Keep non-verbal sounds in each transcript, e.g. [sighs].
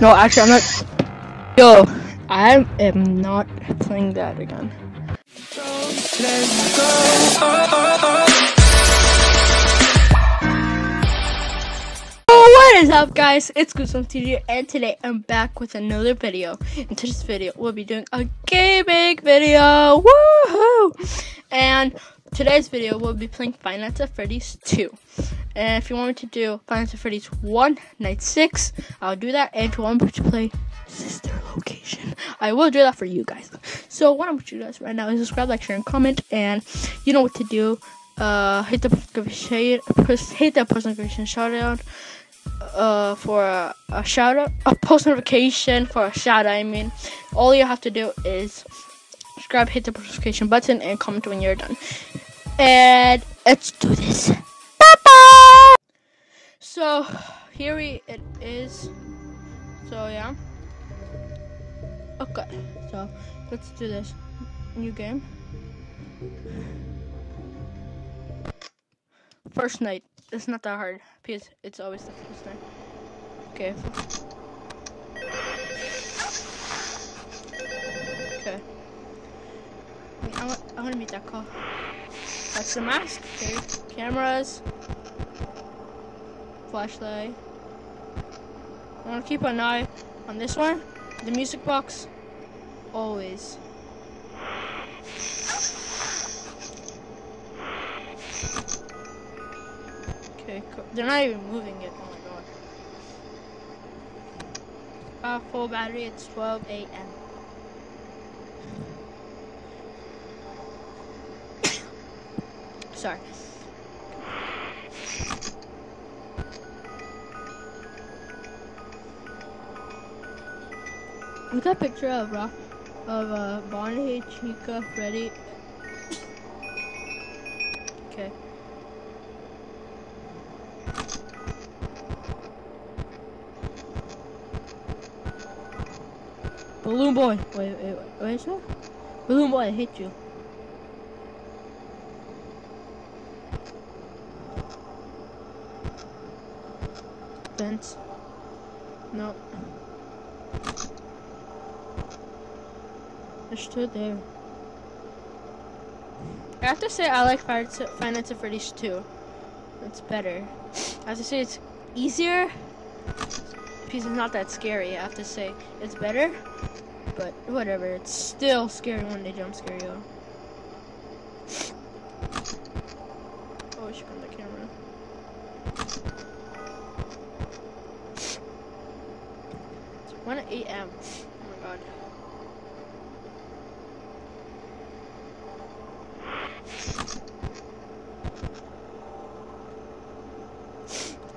No, actually, I'm not. Yo, I am not playing that again. What is up, guys? It's Goosebumps TG, and today I'm back with another video. In today's video, we'll be doing a gaming video. Woohoo! And today's video, we'll be playing Five Nights at Freddy's 2. And if you want me to do Five Nights at Freddy's 1, Night 6, I'll do that. And if you want me to play Sister Location, I will do that for you guys. So what I'm going to do guys right now is subscribe, like, share, and comment. And you know what to do. Uh, hit the post hit that post notification shout out uh, for a, a shout out, a post notification for a shout out. I mean, all you have to do is subscribe, hit the notification button, and comment when you're done. And let's do this. Bye-bye! So here we, it is. So yeah. Okay. So let's do this. New game. First night. It's not that hard because it's always the first night. Okay. Okay. I want, I want to meet that call. That's the mask. Okay. Cameras. Flashlight. I want to keep an eye on this one. The music box. Always. Okay, cool. they're not even moving it. Oh my god. Uh, full battery. It's 12 a.m. Sorry. Look at a picture of Rock of uh, Bonnie, Chica, Freddy. Okay. Balloon boy. Wait, wait, wait. That? Balloon boy, I hit you. Fence. No. They're still there. I have to say I like Nights at Freddy's too. It's better. I have to say it's easier because it's not that scary. I have to say it's better, but whatever. It's still scary when they jump scare you. Oh, she got the camera. 1 a.m. Oh my god.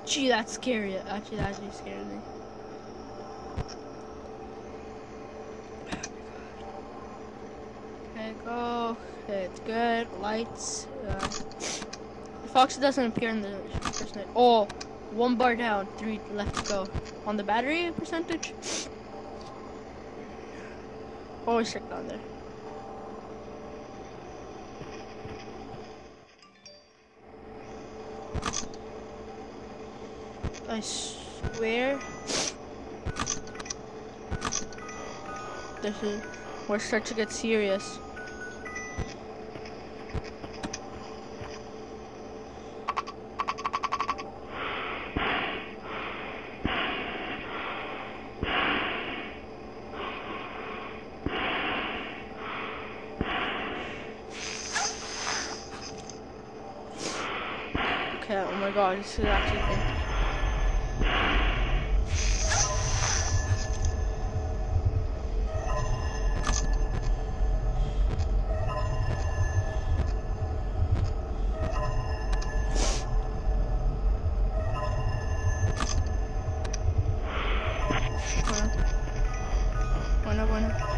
Gee, that's scary. Actually, that actually scared me. Okay, go. Okay, it's good. Lights. Uh, Fox doesn't appear in the first night. Oh, one bar down, three left to go. On the battery percentage? Always check down there. I swear this is we're starting to get serious. Okay, oh my god, this is actually Bueno, bueno.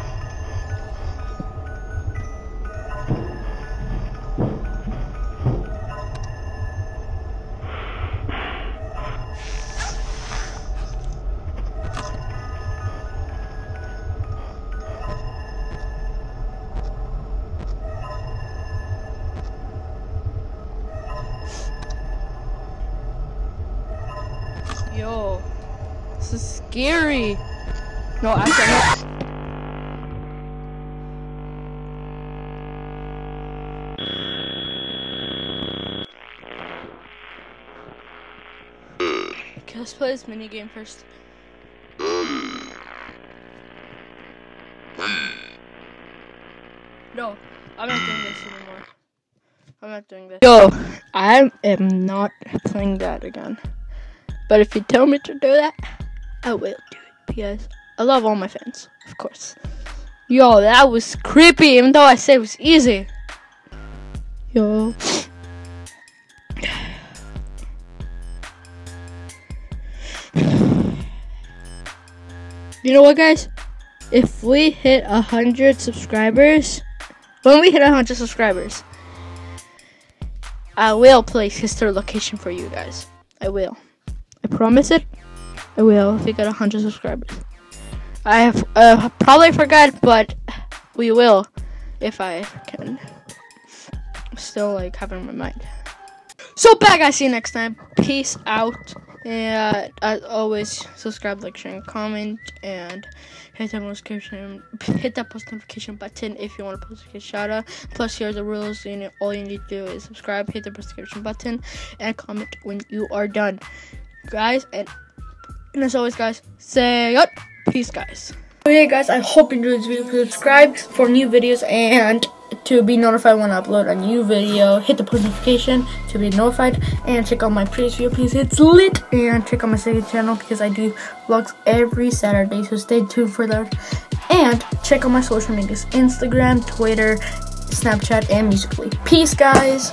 This is scary. No, actually, no. Okay, let's play this mini game first. No, I'm not doing this anymore. I'm not doing this. Yo, I am not playing that again. But if you tell me to do that, I will do it because I love all my fans, of course. Yo, that was creepy, even though I said it was easy. Yo. [sighs] You know what, guys? If we hit a hundred subscribers, when we hit a hundred subscribers, I will play Sister Location for you guys. I will. I promise it. I will if we get hundred subscribers. I have uh, probably forgot, but we will if I can. I'm still like having my mind. So bye guys, see you next time. Peace out. And as always, subscribe, like, share, and comment, and hit that notification, hit that post notification button if you want to post a shout out. Plus, here are the rules. You know, all you need to do is subscribe, hit the notification button, and comment when you are done, guys. And, and as always, guys, say good. Peace, guys. Okay, guys, I hope you enjoyed this video. Subscribe for new videos and to be notified when I upload a new video. Hit the post notification to be notified and check out my previous video because it's lit. And check out my second channel because I do vlogs every Saturday. So stay tuned for that. And check out my social medias Instagram, Twitter, Snapchat, and Musical.ly. Peace, guys.